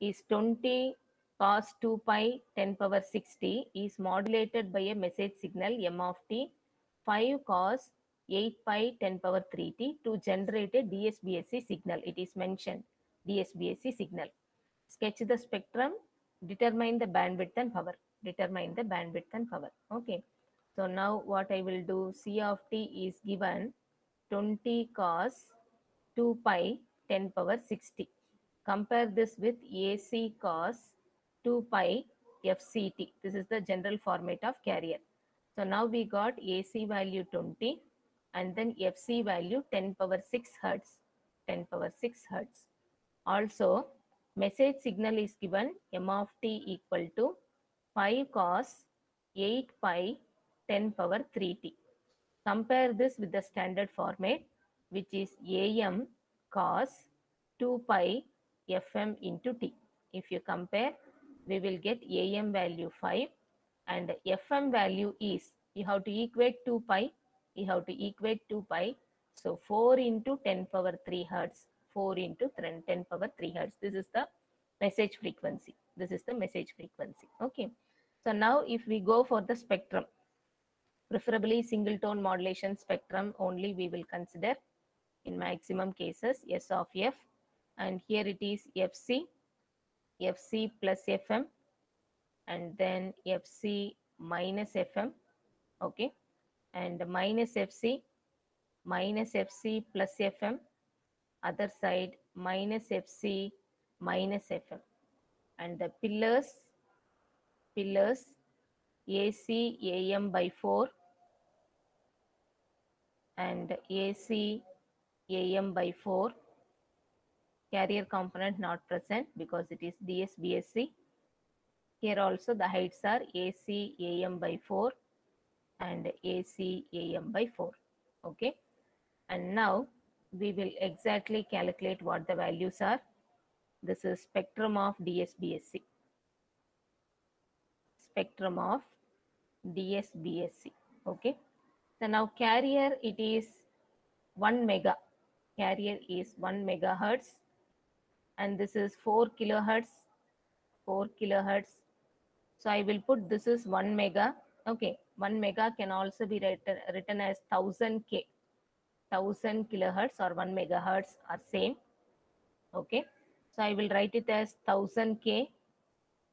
is 20 cos 2 pi 10 power 60 is modulated by a message signal m of t 5 cos 8 pi 10 power 3t to generate a DSBSC signal. It is mentioned DSBSC signal. Sketch the spectrum, determine the bandwidth and power. Determine the bandwidth and power. Okay. So now what I will do, C of t is given 20 cos 2 pi 10 power 60. Compare this with AC cos 2 pi FCT. This is the general format of carrier. So now we got AC value 20 and then FC value 10 power 6 hertz. 10 power 6 hertz. Also, message signal is given m of t equal to 5 cos 8 pi 10 power 3t. Compare this with the standard format which is am cos 2 pi fm into t. If you compare, we will get am value 5 and fm value is, you have to equate 2 pi, you have to equate 2 pi. So 4 into 10 power 3 hertz, 4 into 10 power 3 hertz. This is the message frequency. This is the message frequency. Okay. So now if we go for the spectrum, preferably single tone modulation spectrum only we will consider in maximum cases S of F and here it is FC, FC plus FM and then FC minus FM okay? And minus FC minus FC plus FM other side minus FC minus FM and the pillars pillars AC AM by 4 and AC AM by 4 carrier component not present because it is DSBSC. Here also the heights are AC AM by 4 and AC AM by 4. Okay. And now we will exactly calculate what the values are. This is spectrum of DSBSC. Spectrum of DSBSC. Okay. So now carrier it is 1 mega. Carrier is 1 megahertz and this is 4 kilohertz. 4 kilohertz. So I will put this is 1 mega. Okay. 1 mega can also be written, written as 1000 K. 1000 kilohertz or 1 megahertz are same. Okay. So I will write it as 1000 K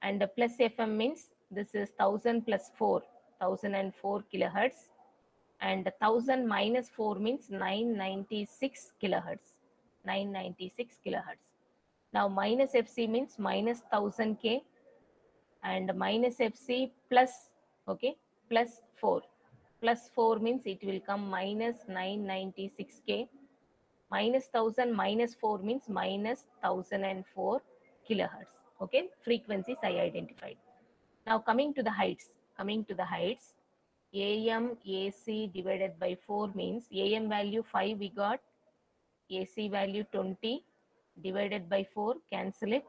and the plus FM means this is 1000 plus 4, 1004 kilohertz and 1000 minus 4 means 996 kilohertz. 996 kilohertz. Now minus FC means minus 1000 K and minus FC plus, okay, plus 4. Plus 4 means it will come minus 996 K. Minus 1000 minus 4 means minus 1004 kilohertz. Okay, frequencies I identified. Now coming to the heights, coming to the heights, AM AC divided by 4 means AM value 5 we got, AC value 20 divided by 4 cancel it.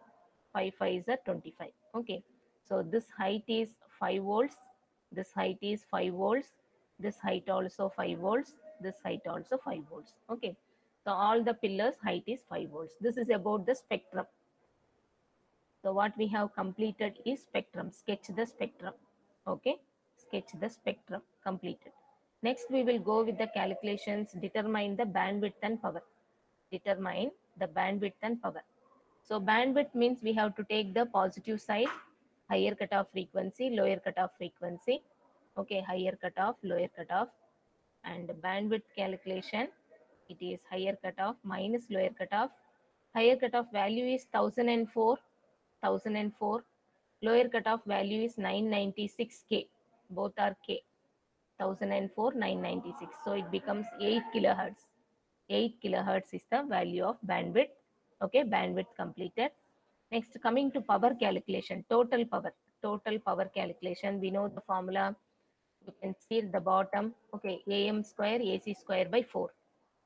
5 5 is a 25 okay. So this height is 5 volts. This height is 5 volts. This height also 5 volts. This height also 5 volts. Okay. So all the pillars height is 5 volts. This is about the spectrum. So what we have completed is spectrum. Sketch the spectrum. Okay. Sketch the spectrum. Completed. Next we will go with the calculations. Determine the bandwidth and power. Determine the bandwidth and power. So bandwidth means we have to take the positive side, higher cutoff frequency, lower cutoff frequency. Okay, higher cutoff, lower cutoff. And bandwidth calculation, it is higher cutoff minus lower cutoff. Higher cutoff value is 1004, 1004. Lower cutoff value is 996K. Both are K. 1004, 996. So it becomes 8 kilohertz. 8 kilohertz is the value of bandwidth. Okay, bandwidth completed. Next, coming to power calculation, total power. Total power calculation, we know the formula. You can see at the bottom. Okay, AM square AC square by 4.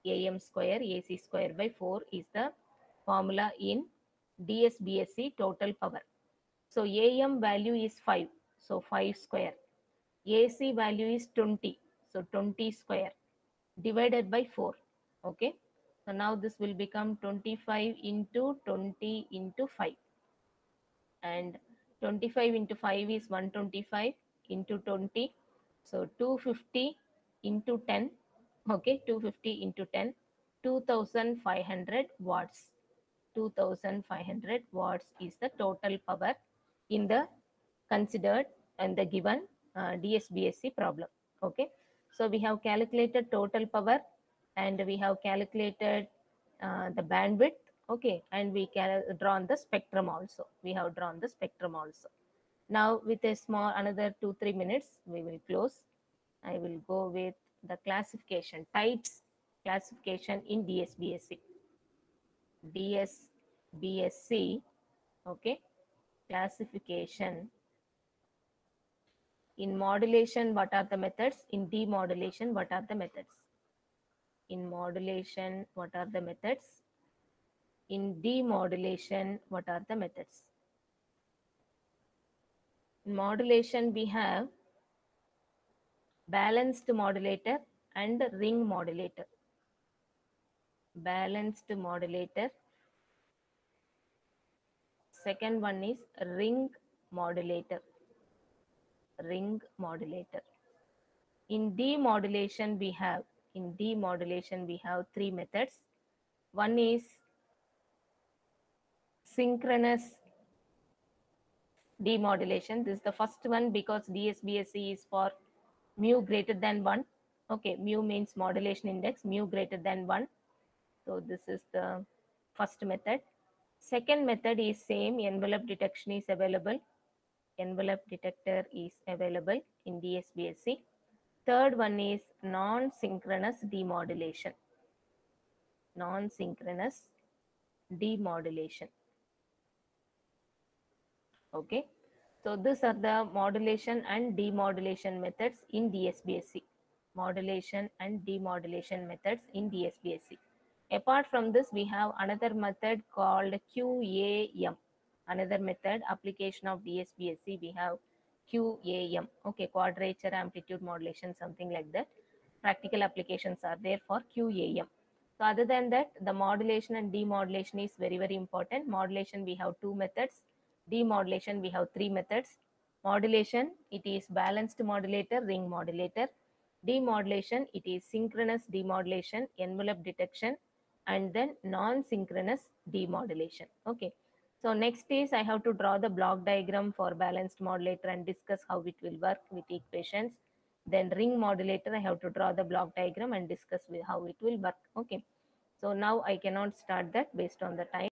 AM square AC square by 4 is the formula in DSBSC total power. So AM value is 5. So 5 square. AC value is 20. So 20 square divided by 4 okay. So now this will become 25 into 20 into 5 and 25 into 5 is 125 into 20 so 250 into 10 okay. 250 into 10 2500 watts. 2500 watts is the total power in the considered and the given uh, DSBSC problem. Okay. So we have calculated total power and we have calculated uh, the bandwidth okay? And we can drawn the spectrum also. We have drawn the spectrum also. Now with a small another two three minutes we will close. I will go with the classification types. Classification in dsbsc dsbsc okay? Classification in modulation what are the methods? In demodulation what are the methods in modulation what are the methods? In demodulation what are the methods? In modulation we have balanced modulator and ring modulator. Balanced modulator. Second one is ring modulator. Ring modulator. In demodulation we have in demodulation we have three methods. One is synchronous demodulation. This is the first one because dsbsc is for mu greater than 1 okay mu means modulation index mu greater than 1 so this is the first method. Second method is same envelope detection is available. Envelope detector is available in dsbsc third one is non-synchronous demodulation. Non-synchronous demodulation. Okay. So these are the modulation and demodulation methods in dsbsc modulation and demodulation methods in dsbsc apart from this we have another method called qam another method application of dsbsc we have qam okay quadrature amplitude modulation something like that. Practical applications are there for qam so other than that the modulation and demodulation is very very important. Modulation we have two methods. Demodulation we have three methods. Modulation it is balanced modulator ring modulator. Demodulation it is synchronous demodulation envelope detection and then non-synchronous demodulation okay so next is i have to draw the block diagram for balanced modulator and discuss how it will work with equations. Then ring modulator i have to draw the block diagram and discuss with how it will work. Okay. So now i cannot start that based on the time